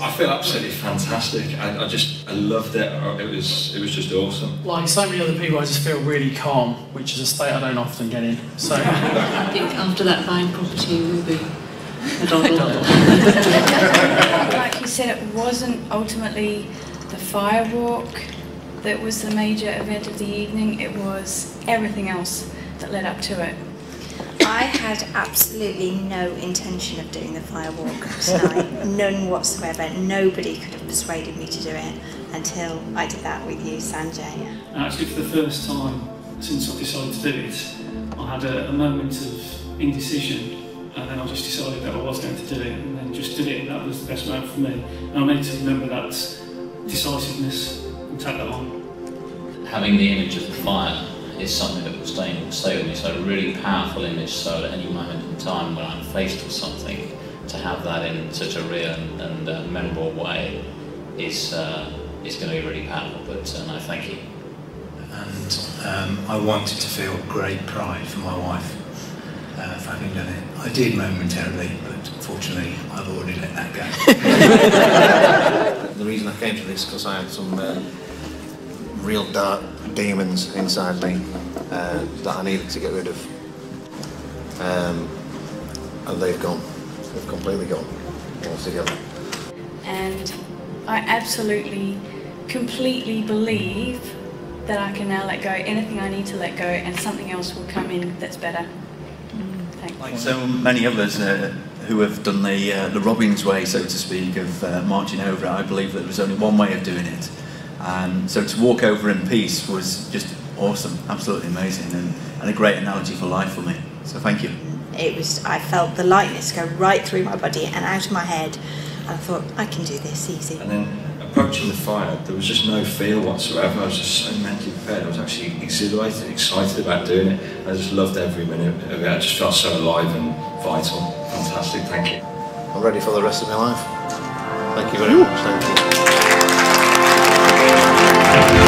I feel absolutely fantastic. I, I just I loved it. Uh, it was it was just awesome. Like so many other people, I just feel really calm, which is a state I don't often get in. So I think after that buying property will be a doddle. like you said, it wasn't ultimately the firewalk that was the major event of the evening. It was everything else that led up to it. I had absolutely no intention of doing the firewalk tonight, none whatsoever. Nobody could have persuaded me to do it until I did that with you, Sanjay. Actually, for the first time since I decided to do it, I had a, a moment of indecision, and then I just decided that I was going to do it, and then just did it, and that was the best moment for me. And I need to remember that decisiveness and take that on. Having the image of the fire is something that will stay, will stay with me. So a really powerful image. So at any moment in time when I'm faced with something, to have that in such a real and, and uh, memorable way is uh, is going to be really powerful. But uh, no, thank you. And um, I wanted to feel great pride for my wife uh, for having done it. I did momentarily, but fortunately, I've already let that go. the reason I came to this because I had some uh, real dark demons inside me uh, that I needed to get rid of. Um, and they've gone. They've completely gone altogether. And I absolutely, completely believe that I can now let go anything I need to let go and something else will come in that's better. Thanks. Like so many of us uh, who have done the, uh, the Robbins way, so to speak, of uh, marching over it, I believe that there was only one way of doing it. And so to walk over in peace was just awesome, absolutely amazing, and, and a great analogy for life for me. So thank you. It was, I felt the lightness go right through my body and out of my head. And I thought, I can do this easy. And then approaching the fire, there was just no fear whatsoever. I was just so mentally prepared. I was actually exhilarated, excited about doing it. I just loved every minute of it. I just felt so alive and vital. Fantastic, thank you. I'm ready for the rest of my life. Thank you very much, thank you.